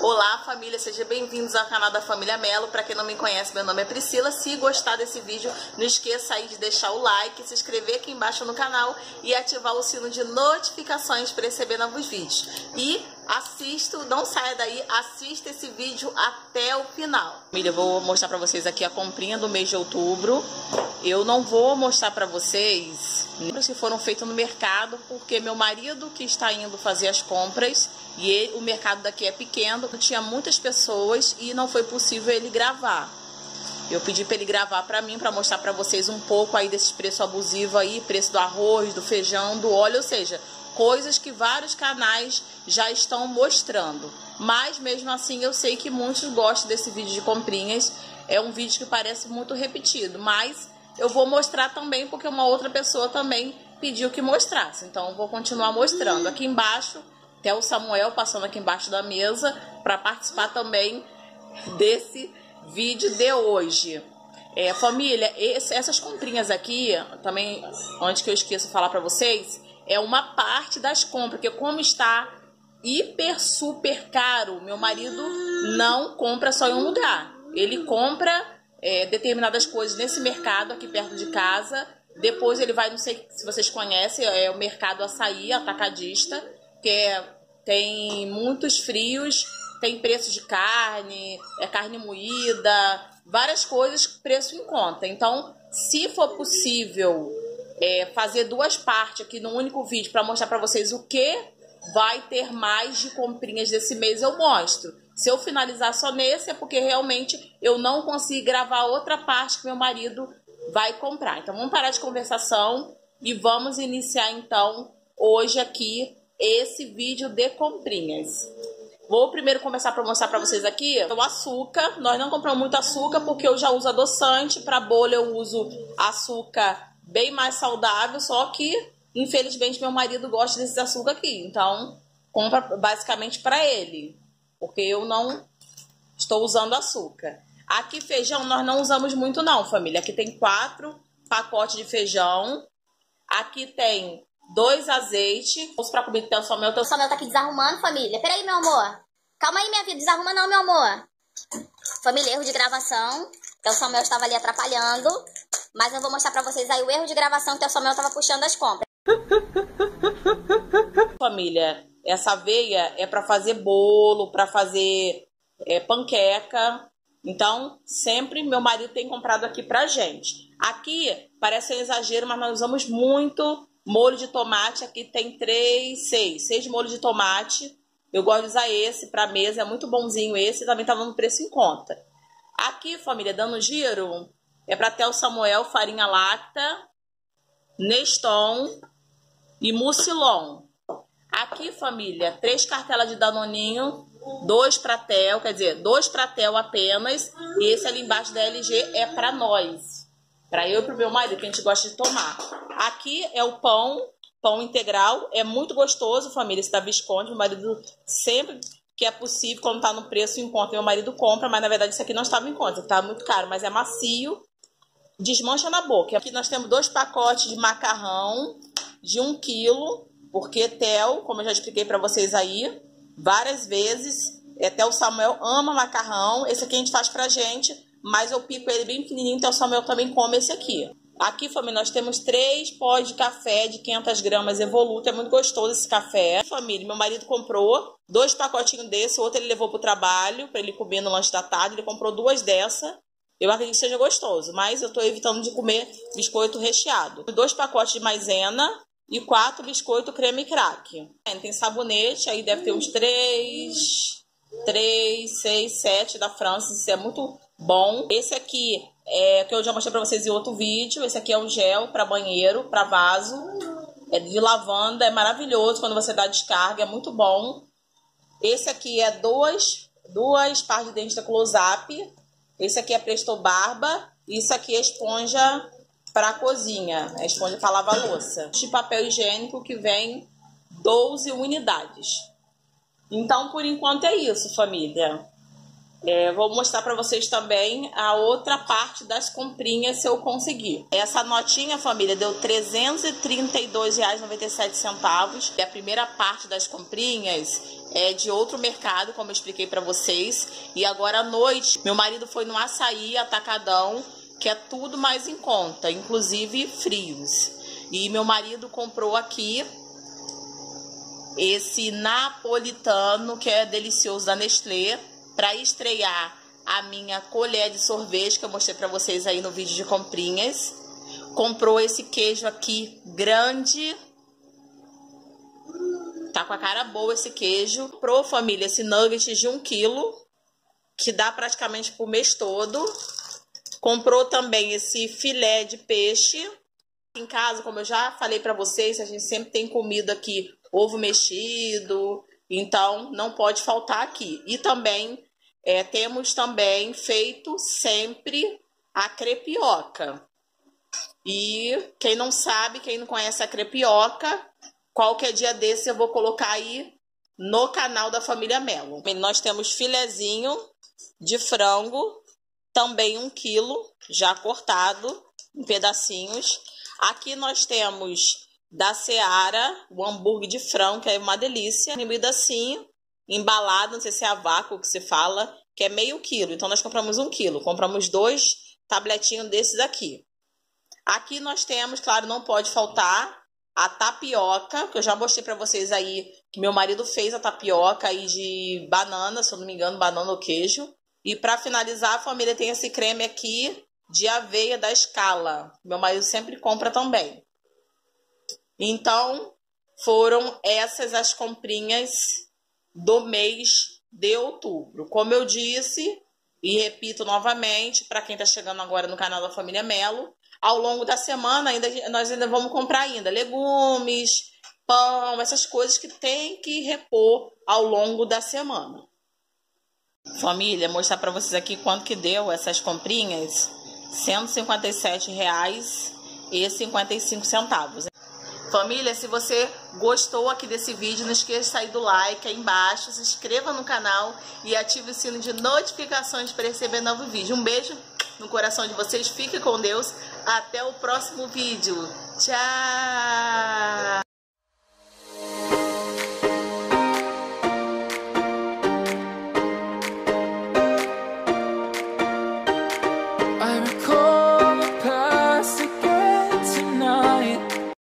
Olá família, sejam bem-vindos ao canal da Família Melo. Para quem não me conhece, meu nome é Priscila. Se gostar desse vídeo, não esqueça aí de deixar o like, se inscrever aqui embaixo no canal e ativar o sino de notificações para receber novos vídeos. E assista, não saia daí, assista esse vídeo até o final. Família, eu vou mostrar para vocês aqui a comprinha do mês de outubro. Eu não vou mostrar para vocês se foram feitos no mercado, porque meu marido que está indo fazer as compras e ele, o mercado daqui é pequeno, tinha muitas pessoas e não foi possível ele gravar. Eu pedi para ele gravar para mim, para mostrar para vocês um pouco aí desses preços abusivos aí, preço do arroz, do feijão, do óleo, ou seja, coisas que vários canais já estão mostrando. Mas mesmo assim eu sei que muitos gostam desse vídeo de comprinhas. É um vídeo que parece muito repetido, mas eu vou mostrar também porque uma outra pessoa também pediu que mostrasse. Então vou continuar mostrando. Aqui embaixo, até o Samuel passando aqui embaixo da mesa para participar também desse vídeo de hoje. É, família, esse, essas comprinhas aqui, também, antes que eu esqueça falar para vocês, é uma parte das compras, porque como está hiper, super caro, meu marido não compra só em um lugar. Ele compra é, determinadas coisas nesse mercado aqui perto de casa. Depois ele vai, não sei se vocês conhecem, é o mercado açaí, atacadista, que é, tem muitos frios, tem preço de carne, é carne moída, várias coisas, preço em conta. Então, se for possível é, fazer duas partes aqui no único vídeo para mostrar para vocês o que vai ter mais de comprinhas desse mês, eu mostro. Se eu finalizar só nesse, é porque realmente eu não consigo gravar outra parte que meu marido vai comprar. Então vamos parar de conversação e vamos iniciar então hoje aqui esse vídeo de comprinhas. Vou primeiro começar para mostrar para vocês aqui o açúcar. Nós não compramos muito açúcar porque eu já uso adoçante. Para bolo eu uso açúcar bem mais saudável, só que infelizmente meu marido gosta desse açúcar aqui, então compra basicamente para ele, porque eu não estou usando açúcar. Aqui feijão nós não usamos muito não, família. Aqui tem quatro pacotes de feijão. Aqui tem dois azeites. Vamos pra comida que tem o Samuel. O Samuel tá aqui desarrumando, família. Peraí, meu amor. Calma aí, minha filha. Desarruma não, meu amor. Família, erro de gravação. Então o Samuel estava ali atrapalhando. Mas eu vou mostrar pra vocês aí o erro de gravação que o Samuel tava puxando as compras. Família, essa aveia é para fazer bolo, para fazer é, panqueca. Então, sempre meu marido tem comprado aqui pra gente. Aqui parece um exagero, mas nós usamos muito molho de tomate. Aqui tem três, seis, seis molhos de tomate. Eu gosto de usar esse para mesa, é muito bonzinho esse, também tá dando preço em conta. Aqui, família, dando giro, é para ter o Samuel, farinha láctea, Neston e Mucilon. Aqui, família, três cartelas de Danoninho, dois para Tel, quer dizer, dois para Tel apenas, e esse ali embaixo da LG é para nós. Para eu e pro meu marido, que a gente gosta de tomar. Aqui é o pão, pão integral, é muito gostoso, família, esse da Visconde, meu marido sempre que é possível, quando tá no preço em conta, meu marido compra, mas na verdade isso aqui não estava em conta, estava muito caro, mas é macio desmancha na boca. Aqui nós temos dois pacotes de macarrão de um quilo, porque Tel, como eu já expliquei para vocês aí, várias vezes, até o Samuel ama macarrão. Esse aqui a gente faz pra gente, mas eu pico ele bem pequenininho, então o Samuel também come esse aqui. Aqui, família, nós temos três pós de café de 500 gramas Evoluto. É muito gostoso esse café. Família, meu marido comprou dois pacotinhos desse. O outro ele levou pro trabalho, para ele comer no lanche da tarde. Ele comprou duas dessa. Eu acredito que seja gostoso, mas eu estou evitando de comer biscoito recheado. Dois pacotes de maisena e quatro biscoito creme crack. Tem sabonete, aí deve ter uns três, três, seis, sete da França. Isso é muito bom. Esse aqui é que eu já mostrei para vocês em outro vídeo. Esse aqui é um gel para banheiro, para vaso. É de lavanda, é maravilhoso quando você dá descarga, é muito bom. Esse aqui é dois, duas partes de dente da Close-Up esse aqui é Presto Barba. Isso aqui é esponja para cozinha. É esponja para lavar louça. De papel higiênico que vem 12 unidades. Então, por enquanto é isso, família. É, vou mostrar para vocês também a outra parte das comprinhas se eu conseguir. Essa notinha, família, deu R$ 332,97. E a primeira parte das comprinhas é de outro mercado, como eu expliquei para vocês. E agora à noite, meu marido foi no açaí atacadão, que é tudo mais em conta, inclusive frios. E meu marido comprou aqui esse napolitano, que é delicioso da Nestlé para estrear a minha colher de sorvete que eu mostrei para vocês aí no vídeo de comprinhas. Comprou esse queijo aqui grande. Tá com a cara boa esse queijo. Pro família esse nugget de um quilo, que dá praticamente pro mês todo. Comprou também esse filé de peixe. Em casa, como eu já falei para vocês, a gente sempre tem comido aqui ovo mexido, então não pode faltar aqui. E também é, temos também feito sempre a crepioca. E quem não sabe, quem não conhece a crepioca, qualquer dia desse eu vou colocar aí no canal da família Melo. Nós temos filezinho de frango, também um quilo, já cortado em pedacinhos. Aqui nós temos da Seara o hambúrguer de frango, que é uma delícia, moído assim, embalado, não sei se é a vácuo que se fala, que é meio quilo. Então, nós compramos um quilo. Compramos dois tabletinhos desses aqui. Aqui nós temos, claro, não pode faltar a tapioca, que eu já mostrei para vocês aí, que meu marido fez a tapioca aí de banana, se eu não me engano, banana ou queijo. E para finalizar, a família tem esse creme aqui de aveia da Escala. Meu marido sempre compra também. Então, foram essas as comprinhas do mês de outubro. Como eu disse, e repito novamente, para quem está chegando agora no canal da Família Melo, ao longo da semana ainda, nós ainda vamos comprar ainda legumes, pão, essas coisas que tem que repor ao longo da semana. Família, mostrar para vocês aqui quanto que deu essas comprinhas, R$ 157,55. Família, se você gostou aqui desse vídeo, não esqueça de sair do like aí embaixo, se inscreva no canal e ative o sino de notificações para receber novo vídeo. Um beijo no coração de vocês, fique com Deus, até o próximo vídeo. Tchau!